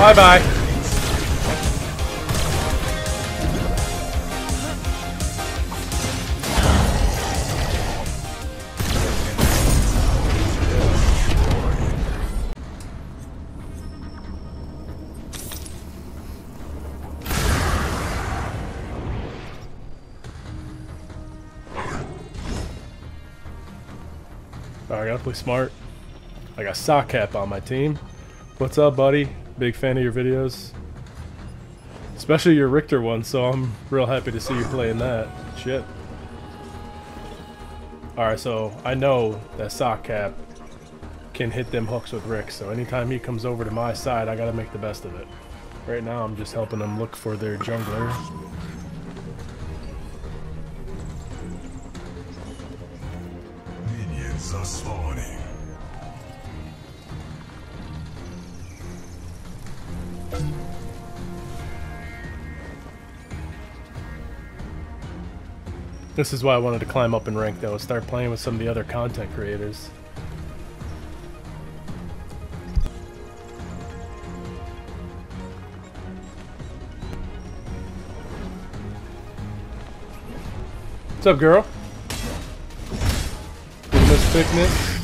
Bye bye. Alright, I gotta play smart. I got Sockcap on my team. What's up, buddy? Big fan of your videos. Especially your Riktor one, so I'm real happy to see you playing that. Shit. Alright, so I know that Sockcap can hit them hooks with Rick, so anytime he comes over to my side, I gotta make the best of it. Right now, I'm just helping them look for their jungler. This is why I wanted to climb up in rank, though, start playing with some of the other content creators. What's up, girl? Miss Thickness.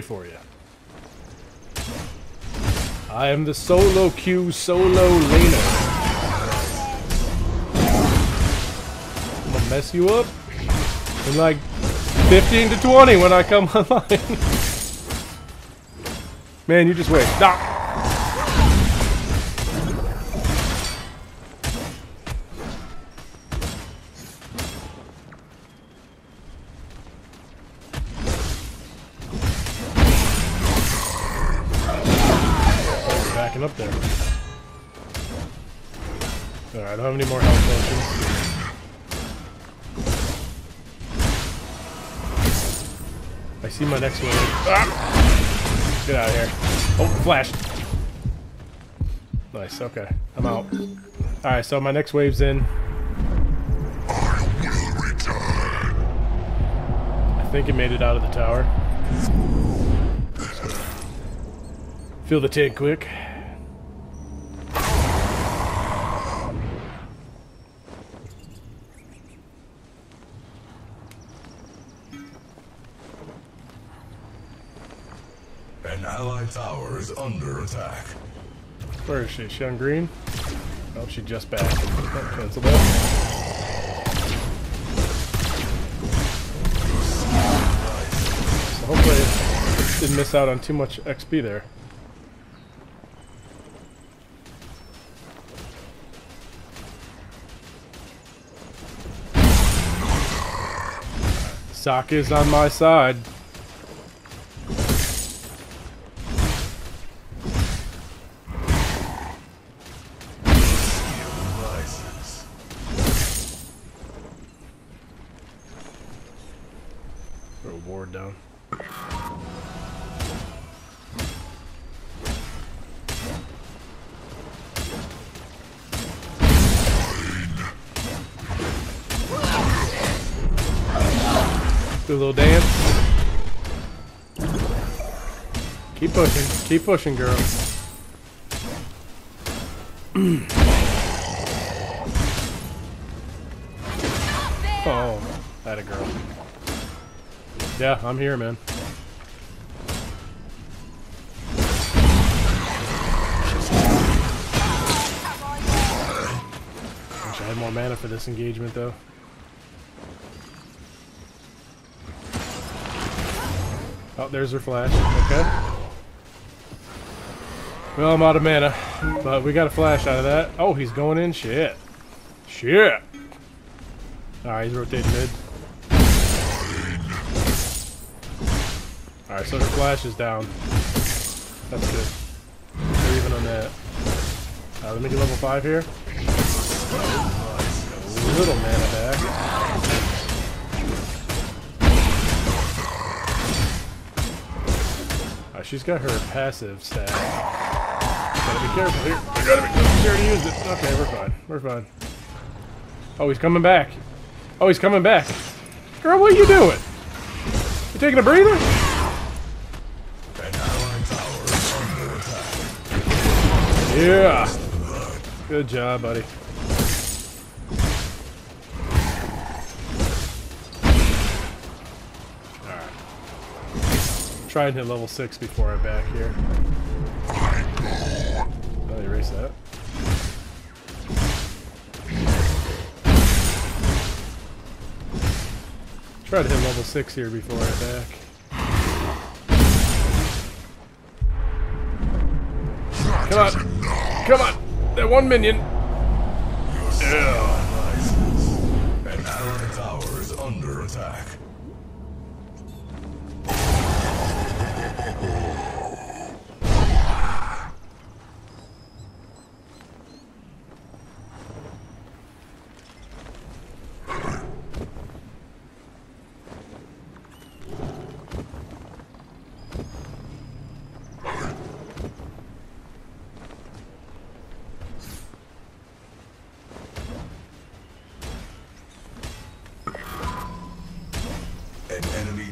For you. I am the solo queue solo laner. I'm gonna mess you up in like 15 to 20 when I come online. Man, you just wait. Ah. Alright, I don't have any more health potions. I see my next wave. Ah! Get out of here. Oh, flash. Nice, okay. I'm out. Alright, so my next wave's in. I will return. I think it made it out of the tower. Feel the tank quick. Tower is under attack. Where is she? Is she on green? Oh, she just back. Oh, cancel that. Hopefully I didn't miss out on too much XP there. Sokka's on my side. Keep pushing, girl. oh, that a girl. Yeah, I'm here, man. Wish I had more mana for this engagement, though. Oh, there's her flash. Okay. Well, I'm out of mana, but we got a flash out of that. Oh, he's going in? Shit. Shit! Alright, he's rotating mid. Alright, so the flash is down. That's good. We're even on that. Alright, let me get level 5 here. Oh, a little mana back. she's got her passive stat. Gotta be careful here. I gotta be she already used it. Okay, we're fine. We're fine. Oh, he's coming back. Oh, he's coming back. Girl, what are you doing? You taking a breather? Yeah. Good job, buddy. Try and hit level 6 before I'm back here. Erase that. Try to hit level 6 here before I back. Come on! Come on! That one minion! Yeah.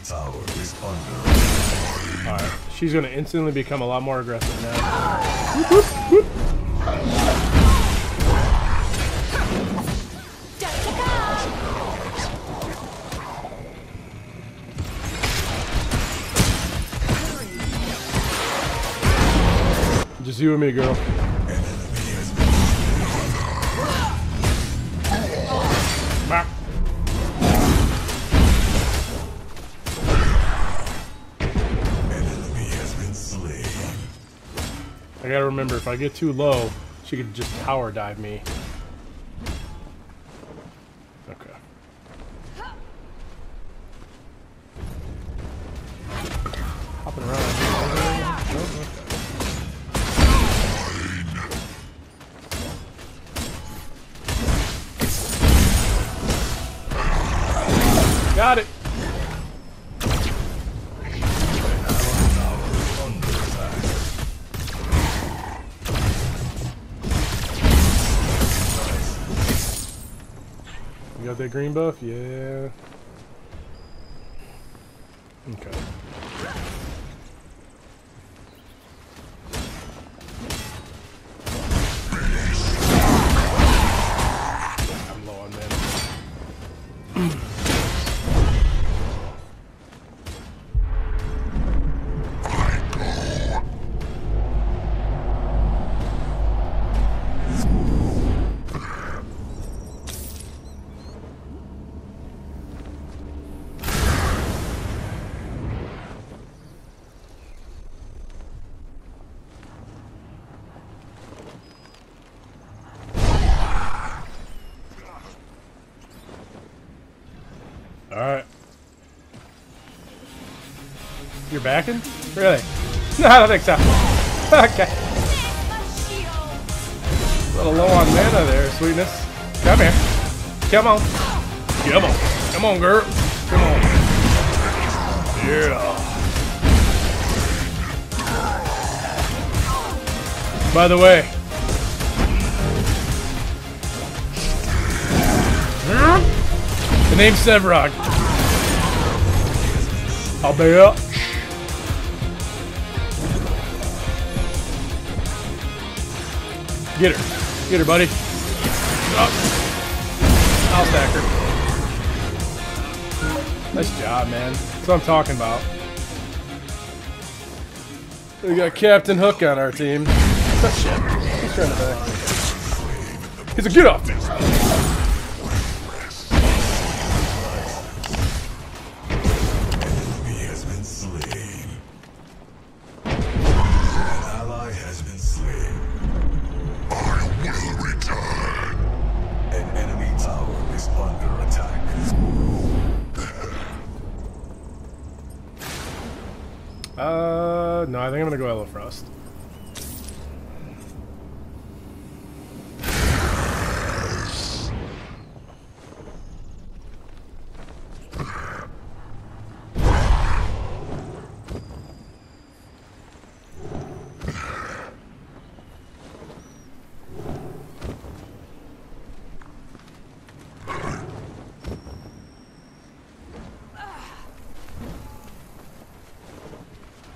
Tower is under. Alright. She's gonna instantly become a lot more aggressive now. Just you and me, girl. Remember, if I get too low, she could just power dive me. That green buff? Yeah. Backing? Really? No, I don't think so. okay. A little low on mana there, sweetness. Come here. Come on. Come on. Come on, girl. Come on. Yeah. By the way. The name's Sevarog. I'll be up. Get her. Get her, buddy. Up. I'll stack her. Nice job, man. That's what I'm talking about. We got Captain Hook on our team. Oh, shit. He's trying to back. He's a get off me. I'm gonna go Elafrost.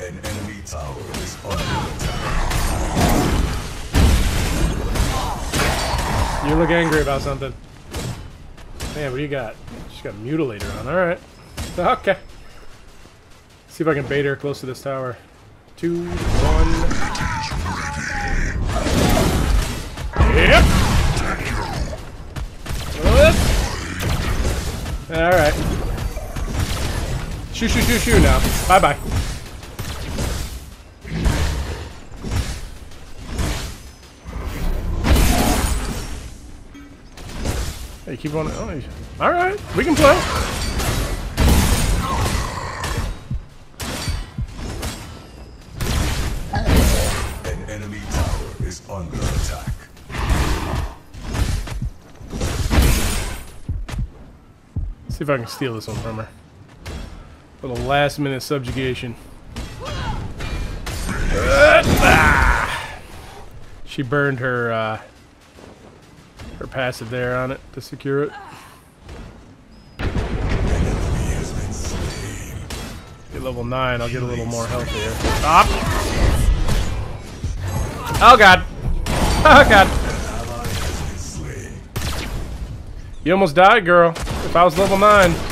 an enemy tower is under attack. You look angry about something. Man, what do you got? She's got mutilator on. Alright. Okay. See if I can bait her close to this tower. Two, one. Yep. Alright. Shoo, shoo, shoo, shoo now. Bye bye keep on. Oh, all right, we can play. An enemy tower is under attack. See if I can steal this one from her. Little last minute subjugation. Ah! She burned her uh, or passive there on it to secure it. Get level 9, I'll get a little more health here. Stop! Oh god! Oh god! You almost died, girl. If I was level 9.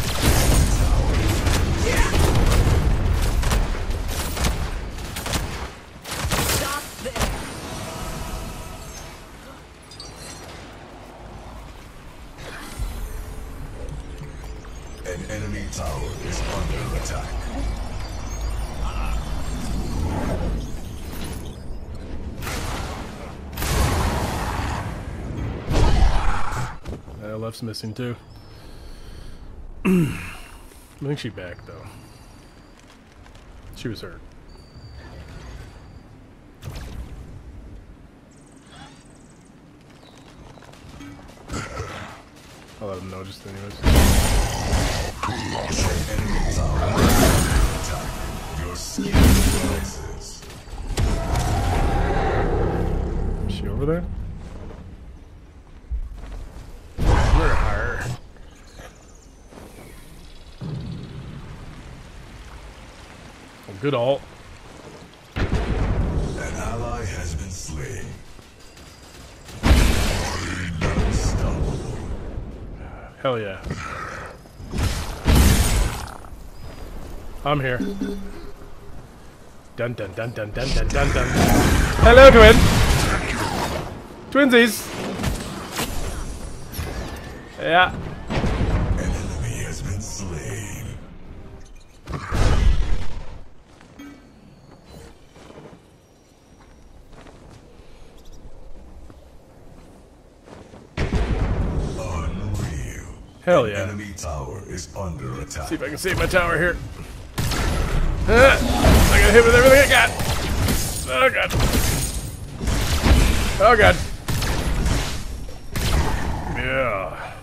Left's missing too. I think she back though. She was hurt. I'll let him know just anyways. Is she over there? Good alt. An ally has been slain. Hell yeah. I'm here. Dun dun dun dun dun dun dun dun. Hello, twin. Twinsies. Yeah. Hell yeah. Enemy tower is under attack. See if I can save my tower here. Uh, I gotta hit with everything I got. Oh god. Oh god. Yeah.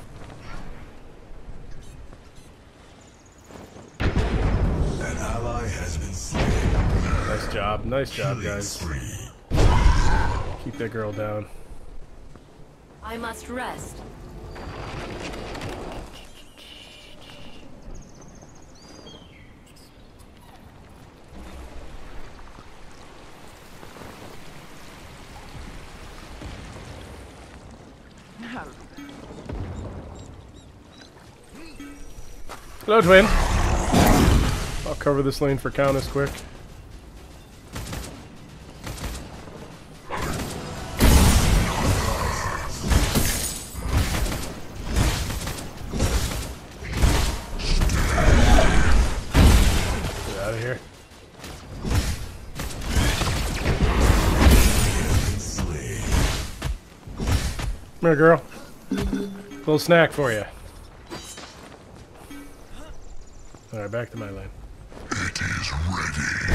An ally has been slain. Nice job. Nice job, Killing guys. spree. Keep that girl down. I must rest. Hello, twin. I'll cover this lane for Countess quick. Little snack for you. Alright, back to my lane. It is ready.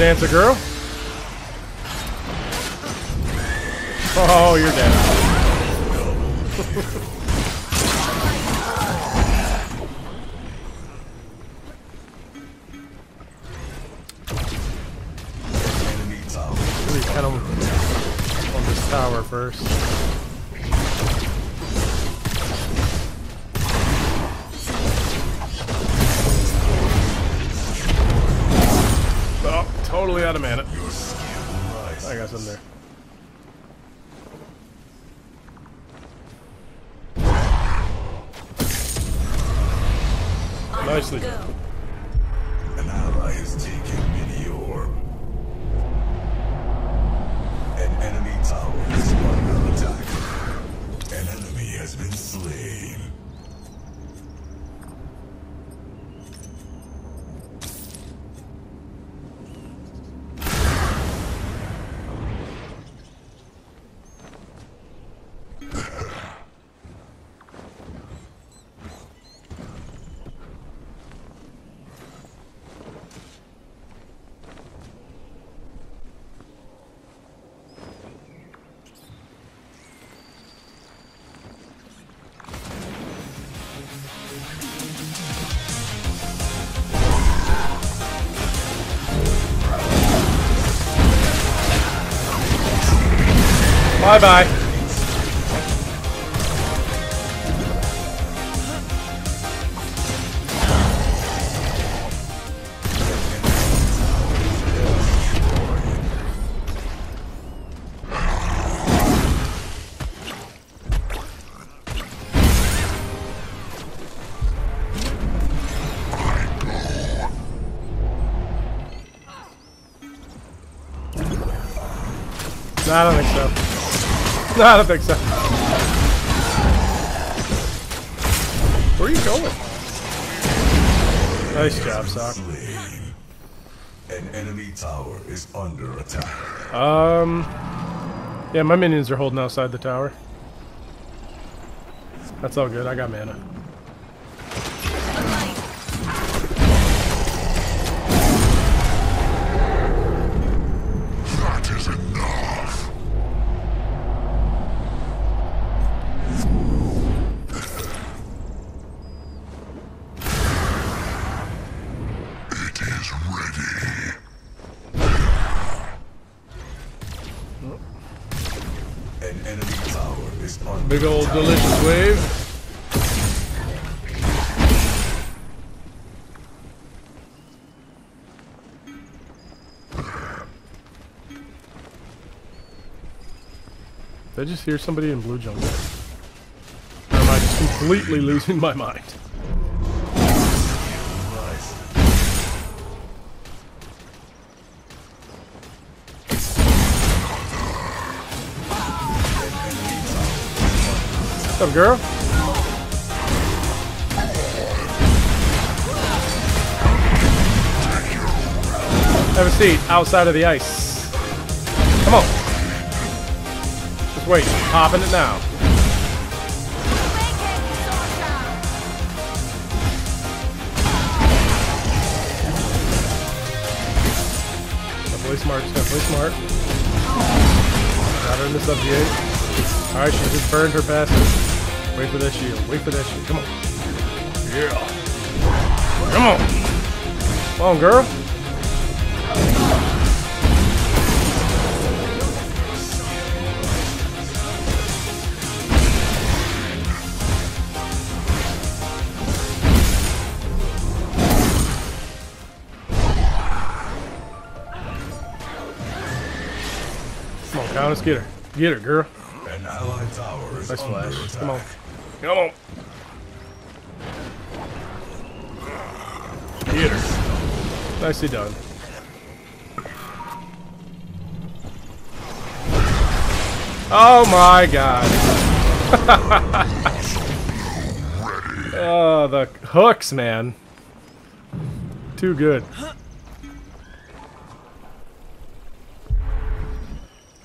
Dancer girl. Oh, you're dead. Kind of on this tower first. Bye bye. I don't think so. No, I don't think so. Where are you going? Nice job, Sock. An enemy tower is under attack. Um, yeah, my minions are holding outside the tower. That's all good. I got mana. Big old delicious wave. Did I just hear somebody in blue jungle? Or am I just completely losing my mind? What's up, girl? Have a seat outside of the ice. Come on. Just wait. Popping it now. Definitely smart. Definitely smart. Got her in the sub 8 Alright, she just burned her passive. Wait for that shield. Wait for that shield. Come on. Yeah. Come on. Come on, girl. Come on, Kyle. Let's get her. Get her, girl. An allied tower is Nice flash. attack. Come on. Come on. Get her. Nicely done. Oh my god. oh, the hooks, man. Too good.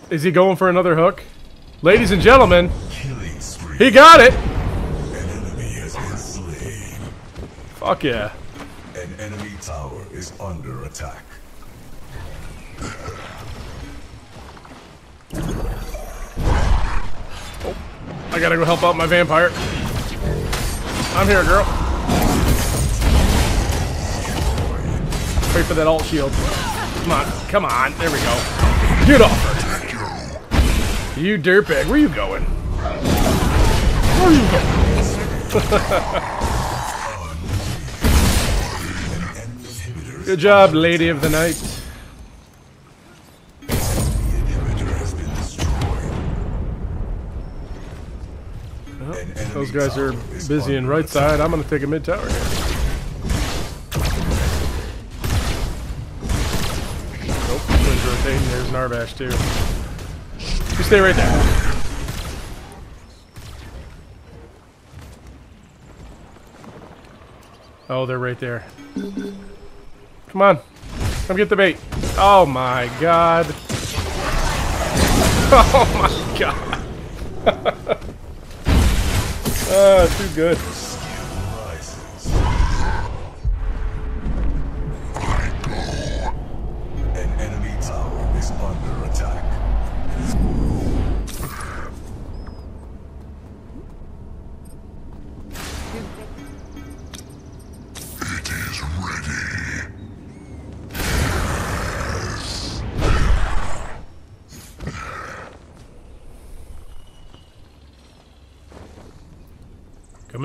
Is he going for another hook? Ladies and gentlemen, he got it! Fuck yeah. An enemy tower is under attack. Oh, I gotta go help out my vampire. I'm here, girl. Wait for that alt shield. Come on, come on. There we go. Get off her. You dirtbag, where you going? Where you going? Good job, lady of the night. Enemy Those guys are busy in right side. I'm gonna take a mid tower here. Nope, rotating. There's Narbash too. You stay right there. Oh, they're right there. Come on. Come get the bait. Oh my god. Oh my god. oh, too good. An enemy tower is under attack.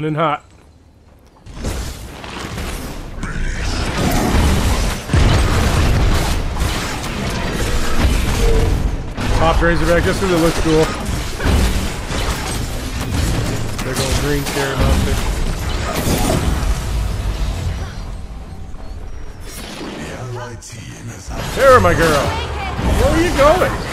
Coming in hot. Pop Razorback just because it looks cool. They're going green scare monster. There, my girl. Where are you going?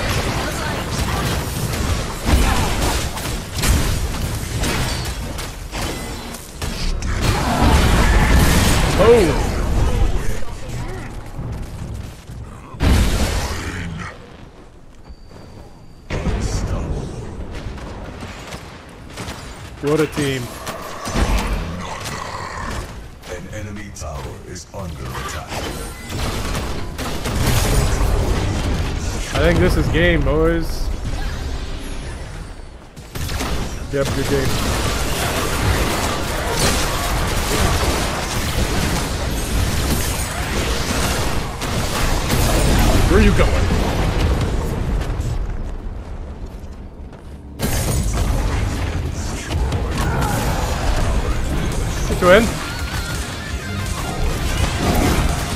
Oh. What a team. An enemy tower is under attack. I think this is game, boys. Yep, good game. Where are you going?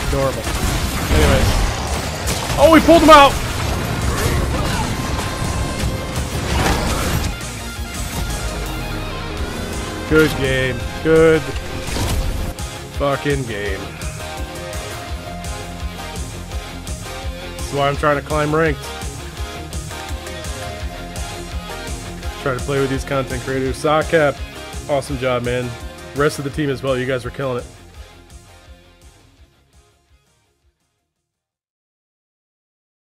Adorable. Anyways. Oh, we pulled him out! Good game. Good fucking game. Why I'm trying to climb ranked. Try to play with these content creators. Sockcap, awesome job, man. Rest of the team as well. You guys are killing it.